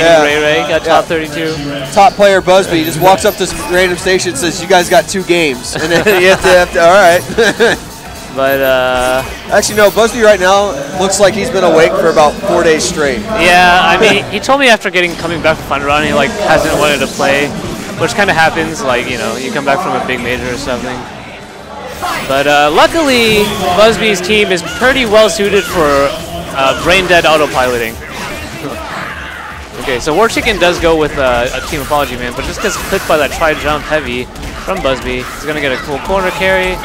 Yeah. Ray Ray, got Yeah. top 32. Top player Busby just walks up to this random station and says, "You guys got two games," and then you have to, have to all right. But uh, Actually, no. Busby right now looks like he's been awake for about four days straight. yeah, I mean, he told me after getting coming back from Fun Run, he like hasn't wanted to play, which kind of happens. Like you know, you come back from a big major or something. But uh, luckily, Busby's team is pretty well suited for uh, brain dead autopiloting. Okay, so War Chicken does go with uh, a team apology man, but just gets clipped by that try jump heavy from Busby. He's gonna get a cool corner carry.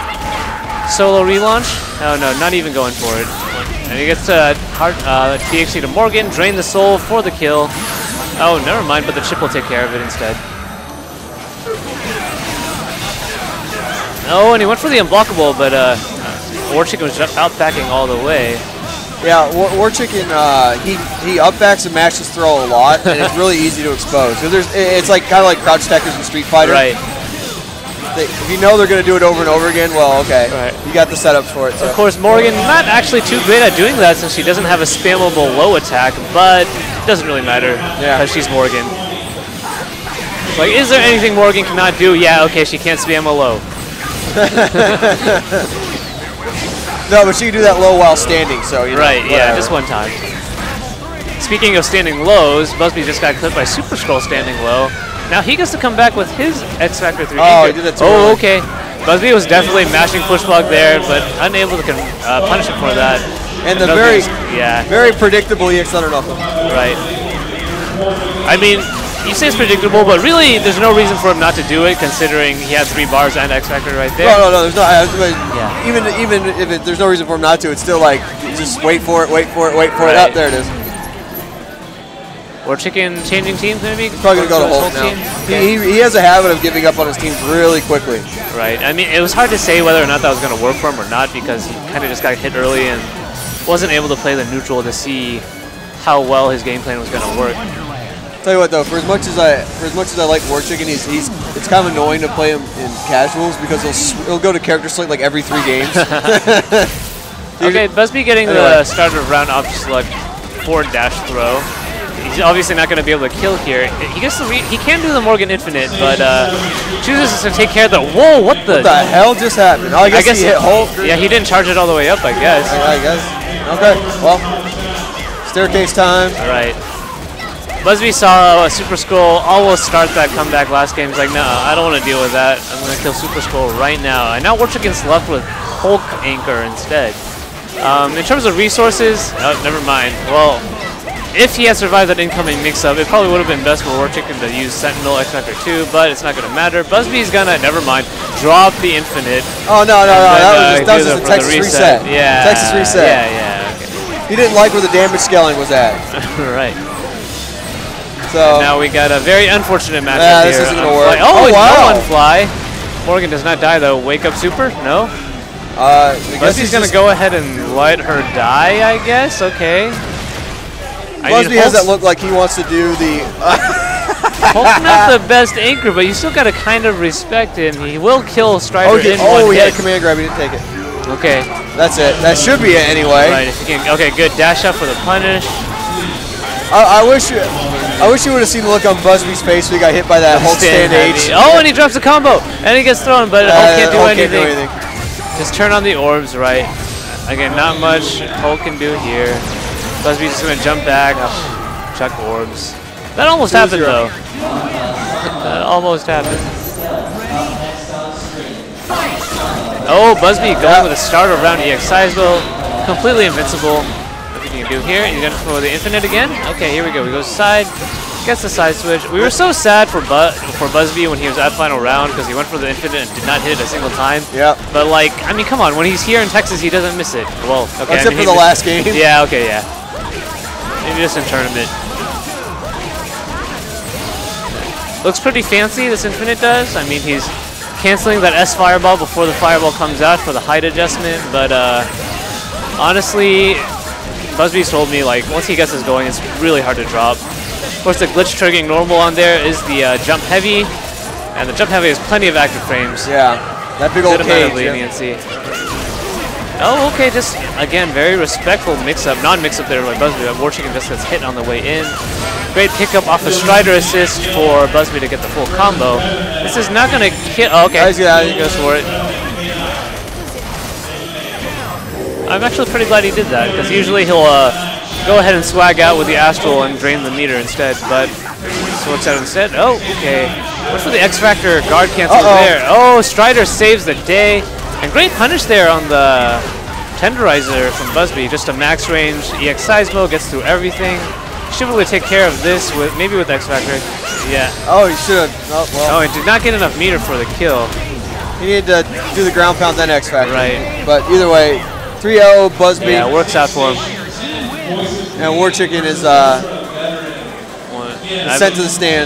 Solo relaunch? Oh no, not even going for it. And he gets a hard, uh, to Morrigan, drain the soul for the kill. Oh, never mind, but the chip will take care of it instead. Oh, and he went for the unblockable, but uh, War Chicken was out backing all the way. Yeah, War, War Chicken, uh, he he upbacks and mashes throw a lot, and it's really easy to expose. Because there's, it's like kind of like crouch techers in Street Fighter. Right. They, if you know they're going to do it over and over again, well, okay, Right. you got the setups for it. So. Of course, Morrigan not actually too great at doing that since she doesn't have a spammable low attack, but it doesn't really matter Yeah. because she's Morrigan. Like, is there anything Morrigan cannot do? Yeah, okay, she can't spam a low. No, but she can do that low while standing. So you know, Right, yeah, just one time. Speaking of standing lows, Busby just got clipped by Super Skrull standing low. Now he gets to come back with his X Factor 3. Oh, he did that too Oh, okay. Busby was definitely mashing push block there, but unable to uh, punish him for that. And the Busby very, yeah, very predictable EX Thunder Knuckle. right. I mean, you say it's predictable, but really there's no reason for him not to do it, considering he had three bars and X Factor right there. No, no, no. There's no. I, I, Yeah. Even even if it, there's no reason for him not to, it's still like just wait for it, wait for it, wait for it. Right. Up there it is. War Chicken changing teams, maybe. Probably gonna go to Hulk now. team? Okay. He, he, he has a habit of giving up on his teams really quickly. Right. I mean, it was hard to say whether or not that was going to work for him or not because he kind of just got hit early and wasn't able to play the neutral to see how well his game plan was going to work. Tell you what though, for as much as I for as much as I like War Chicken, he's, he's it's kind of annoying to play him in casuals because he'll he'll go to character select like every three games. Okay, Busby getting Anyway. the starter round off up select forward dash throw. He's obviously not going to be able to kill here. He gets the re- he can do the Morrigan Infinite, but uh, chooses to take care of the. Whoa! What the? what the hell just happened? Oh, I guess, he hit Hulk. Yeah, he didn't charge it all the way up. I guess. I guess. Okay. Well, staircase time. All right. Busby saw a Super Skrull almost start that comeback last game. He's like, no, I don't want to deal with that. I'm going to kill Super Skrull right now. And now War Chicken's left with Hulk Anchor instead. Um, in terms of resources, oh, never mind. Well, if he had survived that incoming mix-up, it probably would have been best for War Chicken to use Sentinel X Factor 2, but it's not going to matter. Busby's going to, never mind, drop the Infinite. Oh no no no! and That then, was just, that was uh, just the- Texas reset. Yeah. Texas reset. Yeah, yeah. Okay. He didn't like where the damage scaling was at. right. So Now we got a very unfortunate matchup Yeah, this here. isn't gonna work. Fly. Oh, Oh, wow. no on fly. Morrigan does not die though. Wake up super? No. uh, I guess he's gonna go ahead and let her die, I guess. Okay. Busby has that look like he wants to do the. Hulk's not the best anchor, but you still gotta kind of respect him. He will kill Strider oh, in oh, one he had a hit. command grab. He didn't take it. Okay. That's it. That should be it anyway. Right. If you can. Okay. Good dash up for the punish. I, I wish. I wish you would have seen the look on Busby's face when he got hit by that Hulk stand. H. Oh, and he drops a combo, and he gets thrown, but Uh, Hulk can't do Hulk anything. Just turn on the orbs, right? Again, not much Hulk can do here. Busby's just gonna jump back, chuck orbs. That almost Two happened zero. though. That almost happened. Oh, Busby going Yeah. with a starter round EX Seismo. Completely invincible. You can do here. You're gonna throw the infinite again? Okay, here we go. We go side. Gets the side switch. We were so sad for Bu- for Busby when he was at final round because he went for the infinite and did not hit it a single time. Yeah. But like, I mean, come on. When he's here in Texas, he doesn't miss it. Well, okay. I Except mean, for the last game. Yeah. Okay. Yeah. Maybe just in tournament. Looks pretty fancy. This infinite does. I mean, he's canceling that S fireball before the fireball comes out for the height adjustment. But uh, honestly, Busby's told me like once he gets this going, it's really hard to drop. Of course, the glitch triggering normal on there is the uh, jump heavy, and the jump heavy has plenty of active frames. Yeah. That big old Good amount of cage. yeah. Oh, okay, just, again, very respectful mix-up, non-mix-up there by Busby. but War Chicken just gets hit on the way in. Great pickup off a Strider assist for Busby to get the full combo. This is not going to kill. Oh, okay. Nice guy. He goes for it. I'm actually pretty glad he did that because usually he'll uh, go ahead and swag out with the Astral and drain the meter instead, but this works out instead. Oh, okay. What's for the X Factor guard cancel Uh-oh. there? Oh, Strider saves the day. And great punish there on the Tenderizer from Busby. Just a max range EX Seismo, gets through everything. Should be able to take care of this with maybe with X Factor. Yeah. Oh, he should have. Oh, well. Oh, and did not get enough meter for the kill. He needed to do the ground pound, then X Factor. Right. But either way, 3-0 Busby. Yeah, works out for him. and War Chicken is uh, sent to the stand.